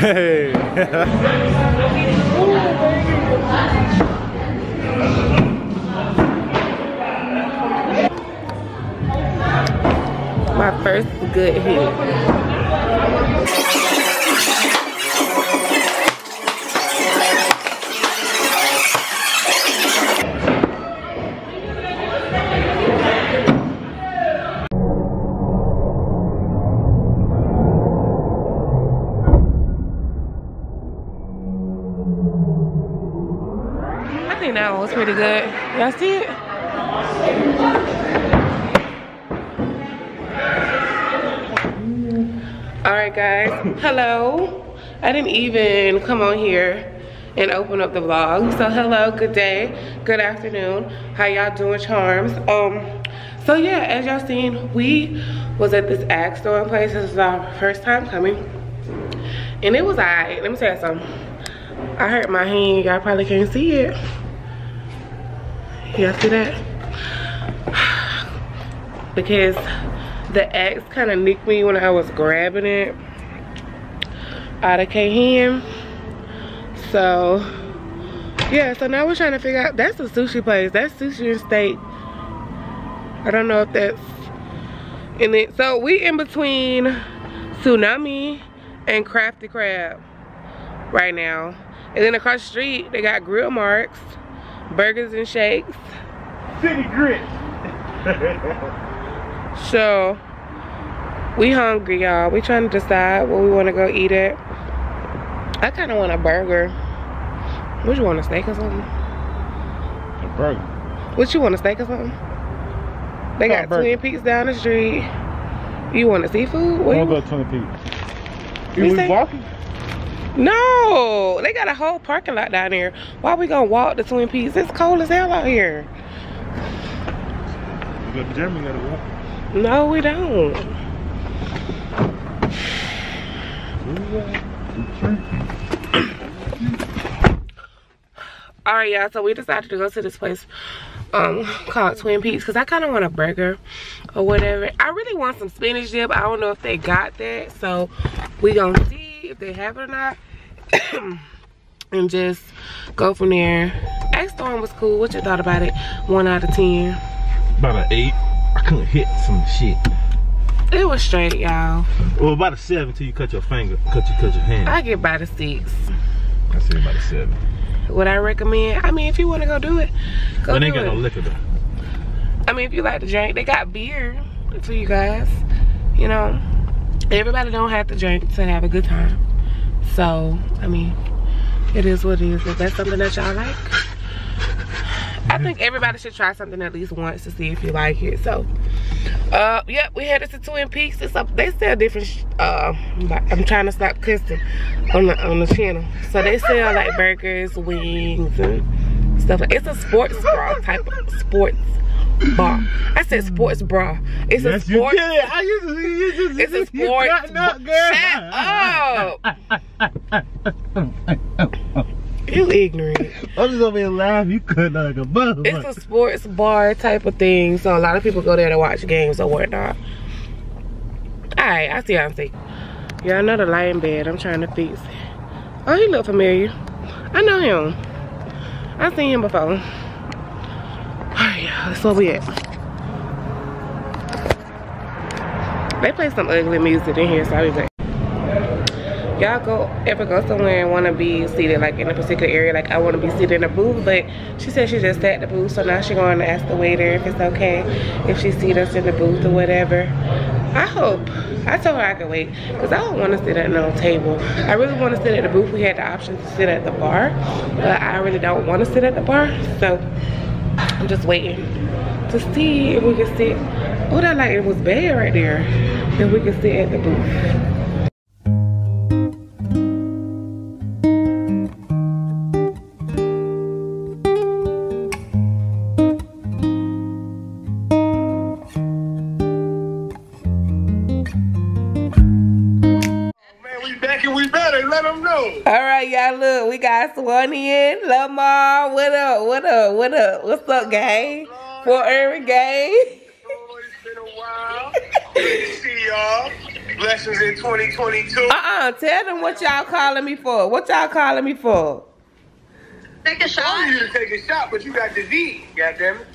hey. My first good hit. Think that one was pretty good. Y'all see it? All right, guys. Hello. I didn't even come on here and open up the vlog. So hello, good day, good afternoon. How y'all doing, charms? Um, so yeah, as y'all seen, we was at this Axe store place. This is our first time coming, and it was alright. Let me tell you something. I hurt my hand. Y'all probably can't see it. Y'all see that? because the axe kind of nicked me when I was grabbing it out of K hand. So yeah, so now we're trying to figure out that's a sushi place. That's sushi and steak. I don't know if that's in it. So we in between Tsunami and Crafty Crab right now. And then across the street they got grill marks, burgers and shakes. City grit. So we hungry, y'all. We trying to decide what we want to go eat at. I kind of want a burger. What you want, a steak or something? A burger. What you want, a steak or something? They Got. Twin Peaks down the street. You want a seafood? I What you want to go to Twin Peaks. You we walking? No, they got a whole parking lot down there. Why are we gonna walk to Twin Peaks? It's cold as hell out here. You go to you gotta walk. No, we don't. All right, y'all. So we decided to go to this place um called Twin Peaks because I kind of want a burger or whatever. I really want some spinach dip. I don't know if they got that, so we gonna see if they have it or not, and just go from there. X Storm was cool. What you thought about it? One out of ten. About an eight. I couldn't hit some shit. It was straight, y'all. Well, about a seven till you cut your finger, cut you cut your hand. I get by the six. I said about a seven. Would I recommend? I mean, if you want to go do it, go But they do ain't got it. no liquor though. I mean, if you like to drink, they got beer for you guys. You know, everybody don't have to drink to have a good time. So, I mean, it is what it is. If that's something that y'all like, I think everybody should try something at least once to see if you like it. So, uh, yeah, we headed to Twin Peaks. It's up. They sell different. Uh, I'm trying to stop cussing on the on the channel. So they sell like burgers, wings, and stuff. It's a sports bra type of sports bar. I said sports bra. It's a sports. I used to you just It's a sports. Shut up. You ignorant. I'm just over here laughing. You cut like a motherfucker. It's a sports bar type of thing. So a lot of people go there to watch games or whatnot. Alright, I see Auntie. Y'all know the lighting bed. I'm trying to fix it. Oh, he look familiar. I know him. I've seen him before. That's where we at. They play some ugly music in here, so I'll be back. Y'all go ever go somewhere and want to be seated like in a particular area? Like I want to be seated in a booth, but she said she just sat the booth, so now she going to ask the waiter if it's okay if she seat us in the booth or whatever. I hope. I told her I could wait because I don't want to sit at no table. I really want to sit at the booth. We had the option to sit at the bar, but I really don't want to sit at the bar, so I'm just waiting to see if we can sit. Oh, that light was bad right there. If we can sit at the booth. What up? What up? What up? What's up, gang? For Urban Gang. Oh, it's been a while. Good to see y'all. Blessings in 2022. Uh-uh. Tell them what y'all calling me for. What y'all calling me for? Take a I shot. told you to take a shot, but you got disease. Goddamn it.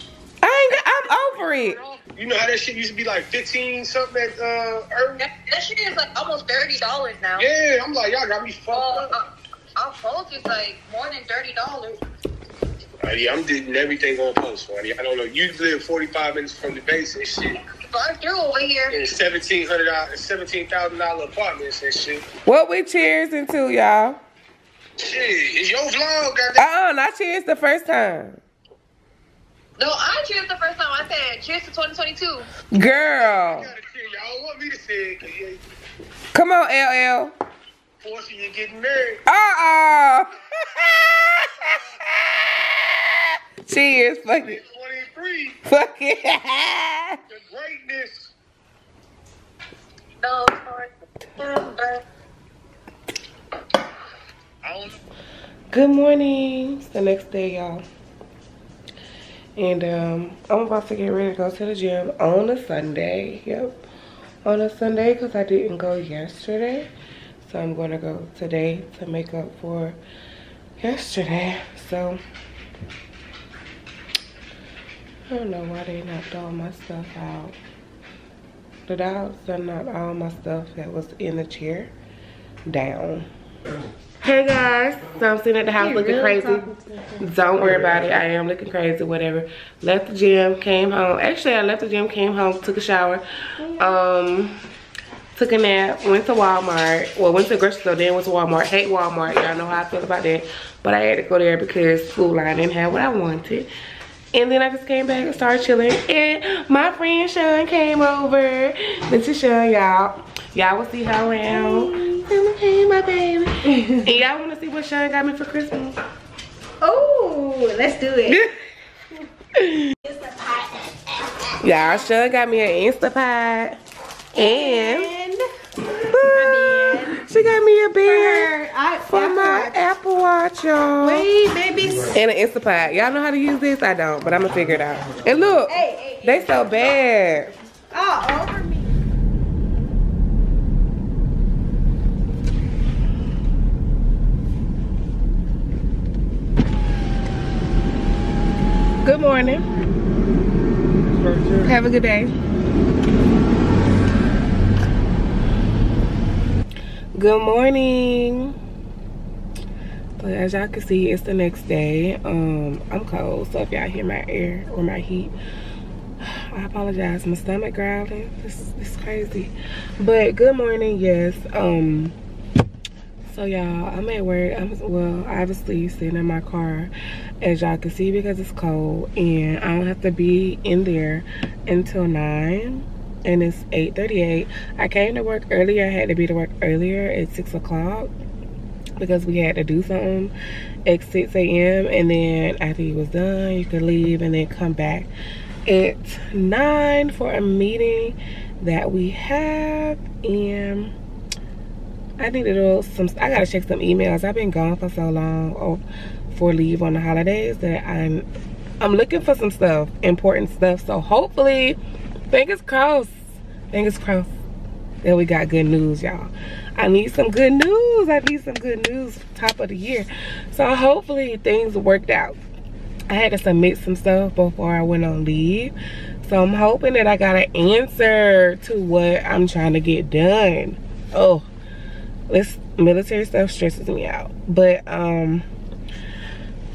I ain't. got- I'm over it. You know how that shit used to be like 15 something at uh Urban? That, that shit is like almost thirty dollars now. Yeah, I'm like, y'all got me fucked Well, up. uh, our phones is like more than thirty dollars. Uh, yeah, I'm doing everything on post, man. I don't know. You live 45 minutes from the base and shit. Burn through over here. In $1,700, $17,000 apartments and shit. What we cheers into, y'all? Shit, it's your vlog, goddamn. Uh-uh. Not cheers the first time. No, I cheers the first time. I said cheers to 2022. Girl. I gotta cheer. Y'all want me to say it Come on, LL. forcing you getting married. Uh-uh. cheers. Fuck it. 23, Fuck it. the greatness. No, sorry. I don't know. Good morning. It's the next day, y'all. And um, I'm about to get ready to go to the gym on a Sunday. Yep. On a Sunday because I didn't go yesterday. So I'm going to go today to make up for yesterday. So I don't know why they knocked all my stuff out. The dogs done knocked all my stuff that was in the chair down. Hey guys, so I'm sitting at the house looking crazy. Don't worry about it. I am looking crazy, whatever. Left the gym, came home. Actually, I left the gym, came home, took a shower, um, took a nap, went to Walmart. Well, went to the grocery store, then went to Walmart. Hate Walmart. Y'all know how I feel about that. But I had to go there because school line didn't have what I wanted. And then I just came back and started chilling. And my friend Sean came over. This is Sean, y'all. Y'all will see her around. Hey, my baby. and y'all want to see what Sean got me for Christmas? Oh, let's do it. Y'all, Sean got me an Instapot. And And she got me a bear her, I, for my Apple Watch, y'all. Wait, baby. And an Instapot. Y'all know how to use this? I don't, but I'm gonna figure it out. And look, Hey, hey, they so bad. Oh, over me. Good morning. Have a good day. Good morning. So as y'all can see, it's the next day. Um, I'm cold, so if y'all hear my air or my heat, I apologize. My stomach growling. this is crazy. But good morning, yes. Um, so y'all, I'm at work. I'm well, obviously sitting in my car, as y'all can see because it's cold, and I don't have to be in there until nine, and it's 8:38. I came to work earlier. I had to be to work earlier at six o'clock because we had to do something at 6 a.m. and then after you was done, you could leave and then come back at nine for a meeting that we have and. I need to do some. I gotta check some emails. I've been gone for so long or for leave on the holidays that I'm I'm looking for some stuff, important stuff. So hopefully, fingers crossed, fingers crossed that we got good news, y'all. I need some good news. I need some good news top of the year. So hopefully things worked out. I had to submit some stuff before I went on leave. So I'm hoping that I got an answer to what I'm trying to get done. Oh, this military stuff stresses me out but um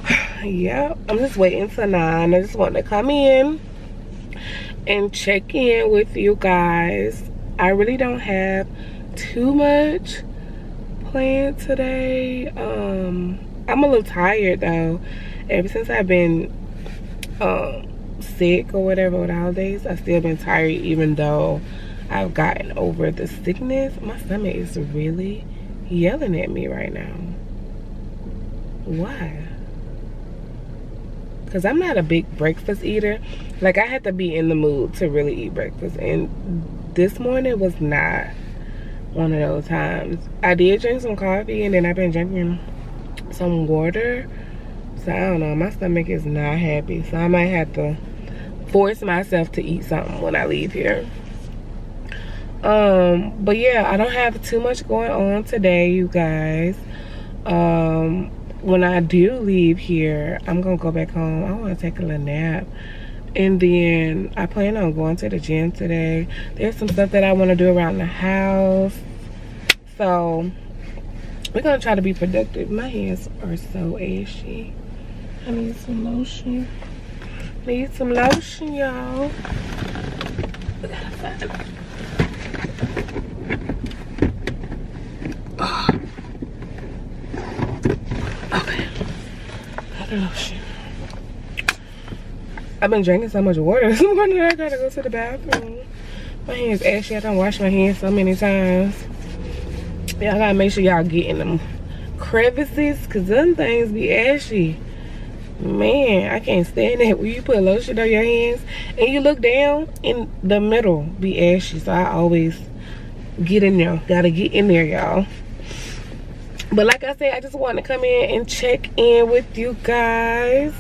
yeah i'm just waiting for nine i just want to come in and check in with you guys i really don't have too much planned today um i'm a little tired though ever since i've been um sick or whatever with holidays i've still been tired even though I've gotten over the sickness. My stomach is really yelling at me right now. Why? Because I'm not a big breakfast eater. Like, I had to be in the mood to really eat breakfast. And this morning was not one of those times. I did drink some coffee and then I've been drinking some water. So I don't know, my stomach is not happy. So I might have to force myself to eat something when I leave here. Um, but yeah, I don't have too much going on today, you guys. Um, when I do leave here, I'm gonna go back home. I wanna take a little nap. And then I plan on going to the gym today. There's some stuff that I wanna do around the house. So we're gonna try to be productive. My hands are so ashy. I need some lotion. Need some lotion, y'all. Okay. Got the lotion. I've been drinking so much water this morning. I gotta go to the bathroom. My hands ashy. I don't wash my hands so many times. Y'all gotta make sure y'all get in them crevices because them things be ashy. Man, I can't stand that when you put lotion on your hands and you look down in the middle be ashy. So I always get in there. Gotta get in there, y'all. But like I said, I just want to come in and check in with you guys.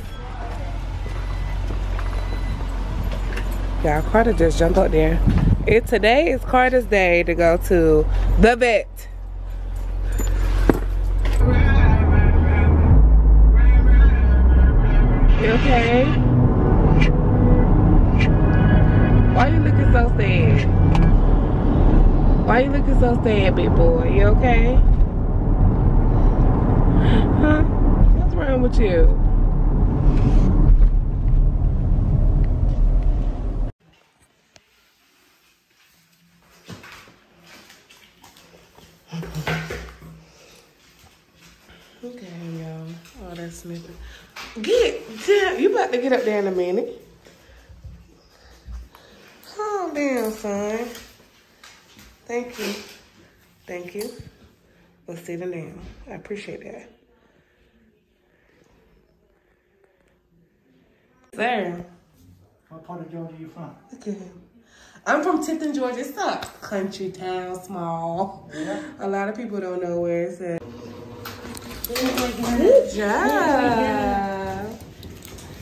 Y'all, Carter just jumped up there. It, today is Carter's day to go to the vet. You okay? Why you looking so sad? Why you looking so sad, big boy? You okay? Huh? What's with you? Okay, y'all. Oh, that's sniffing. Get down. You about to get up there in a minute. Calm down, son. Thank you. Thank you. for sitting down. I appreciate that. Sir. What part of Georgia are you from? Look at him. I'm from Tifton, Georgia. It's a country town, small. Yeah. A lot of people don't know where it's at. Good job.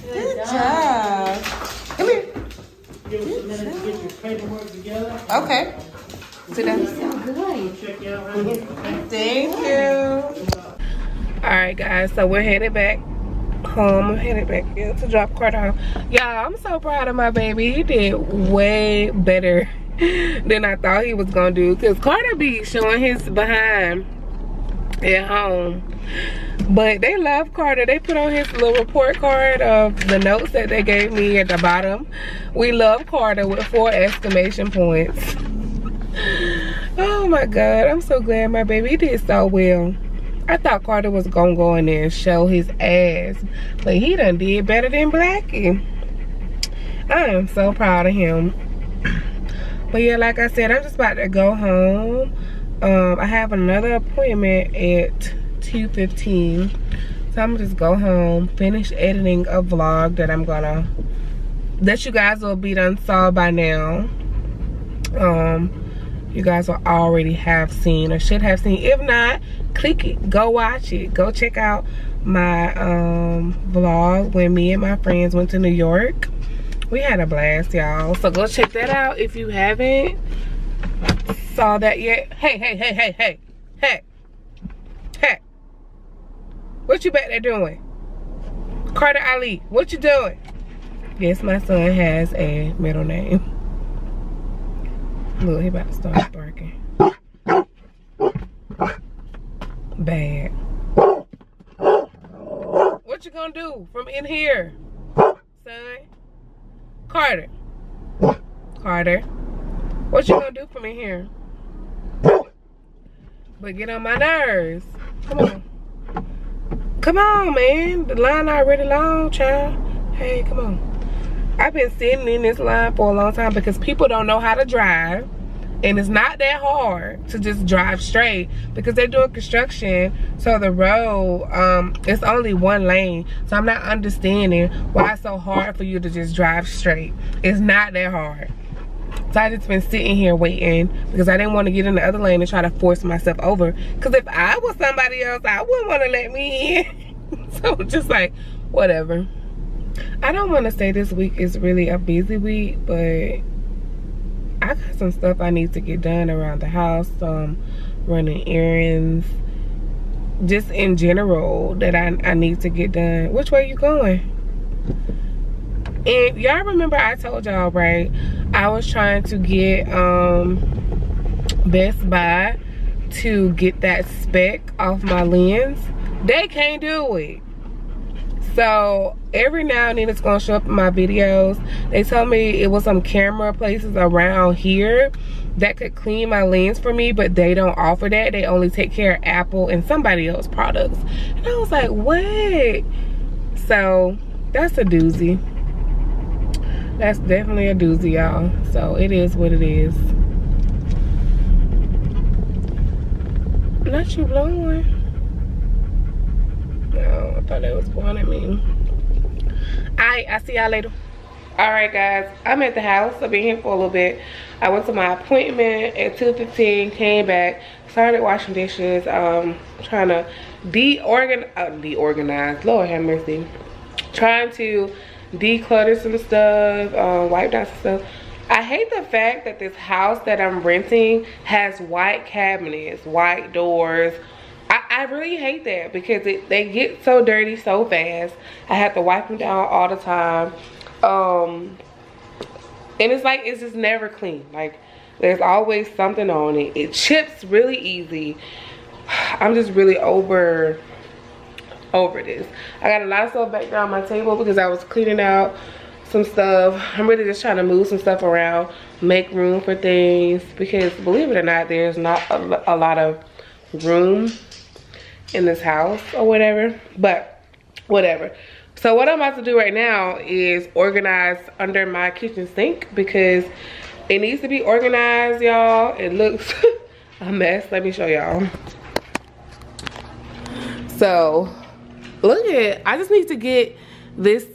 Good job. Come here. Give us a minute to get your paperwork together. Okay. Sit down. We'll check you out right here, okay? Thank you. All right, guys. So we're headed back home. I'm headed back here to drop Carter off. Y'all, I'm so proud of my baby. He did way better than I thought he was gonna do. Cause Carter be showing his behind at home. But they love Carter. They put on his little report card of the notes that they gave me at the bottom. We love Carter with four exclamation points. Oh my God, I'm so glad my baby did so well. I thought Carter was gonna go in there and show his ass, but he done did better than Blackie. I am so proud of him. But yeah, like I said, I'm just about to go home. Um, I have another appointment at 2.15. So I'm gonna just go home, finish editing a vlog that I'm gonna, that you guys will be done saw by now. Um, you guys will already have seen or should have seen. If not, click it, go watch it. Go check out my um, vlog when me and my friends went to New York. We had a blast, y'all. So go check that out if you haven't saw that yet. Hey, hey, hey, hey, hey, hey, hey. What you back there doing? Carter Ali, what you doing? Yes, my son has a middle name. Look, he about to start barking. Bad. What you gonna do from in here, son? Carter. Carter. What you gonna do from in here? But get on my nerves. Come on. Come on, man. The line already long, child. Hey, come on. I've been sitting in this line for a long time because people don't know how to drive. And it's not that hard to just drive straight because they're doing construction. So the road, um, it's only one lane. So I'm not understanding why it's so hard for you to just drive straight. It's not that hard. So I just been sitting here waiting because I didn't want to get in the other lane and try to force myself over. Because if I was somebody else, I wouldn't want to let me in. so just like, whatever. I don't want to say this week is really a busy week, but I got some stuff I need to get done around the house. Um, running errands. Just in general that I, I need to get done. Which way you going? And y'all remember I told y'all, right? I was trying to get um, Best Buy to get that speck off my lens. They can't do it. So every now and then it's gonna show up in my videos. They told me it was some camera places around here that could clean my lens for me, but they don't offer that. They only take care of Apple and somebody else products. And I was like, what? So that's a doozy that's definitely a doozy y'all so it is what it is not you blowing no i thought it was blowing at me all right i'll see y'all later all right guys i'm at the house i've been here for a little bit i went to my appointment at 2:15. came back started washing dishes um trying to de-organ uh, de-organize lord have mercy trying to declutter some stuff, um, wipe down some stuff. I hate the fact that this house that I'm renting has white cabinets, white doors. I, I really hate that because it, they get so dirty so fast. I have to wipe them down all the time. Um, and it's like, it's just never clean. Like, there's always something on it. It chips really easy. I'm just really over over this. I got a lot of stuff back down my table because I was cleaning out some stuff. I'm really just trying to move some stuff around, make room for things because believe it or not, there's not a, a lot of room in this house or whatever, but whatever. So what I'm about to do right now is organize under my kitchen sink because it needs to be organized, y'all. It looks a mess. Let me show y'all. So look at it. I just need to get this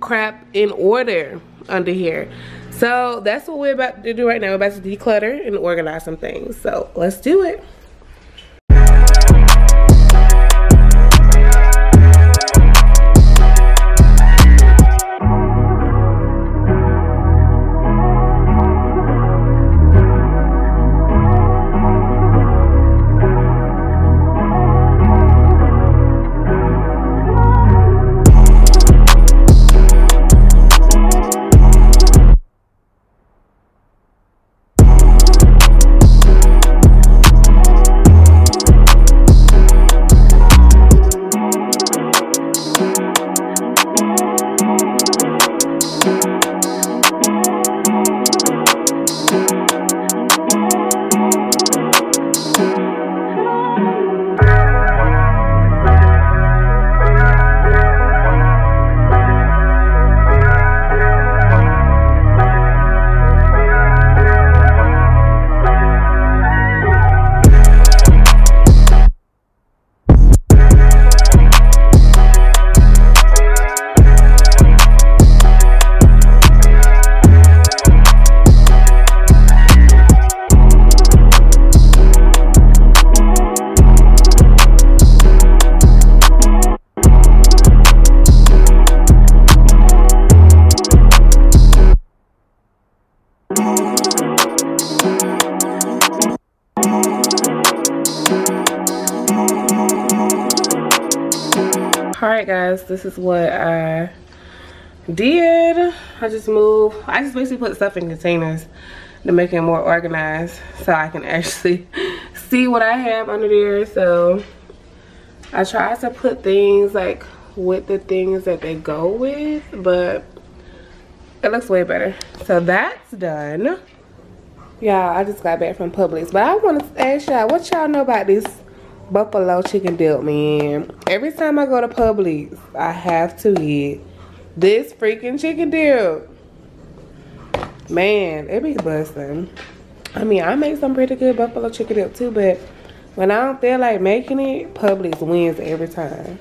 crap in order under here. So that's what we're about to do right now. We're about to declutter and organize some things. So let's do it. Guys this is what i did. I just moved. I just basically put stuff in containers to make it more organized so i can actually see what i have under there. So i try to put things like with the things that they go with but it looks way better. So that's done. Yeah i just got back from publix but i want to ask y'all what y'all know about this buffalo chicken dip, man. Every time I go to Publix, I have to get this freaking chicken dip. Man, it be busting. I mean, I make some pretty good buffalo chicken dip too, but when I don't feel like making it, Publix wins every time.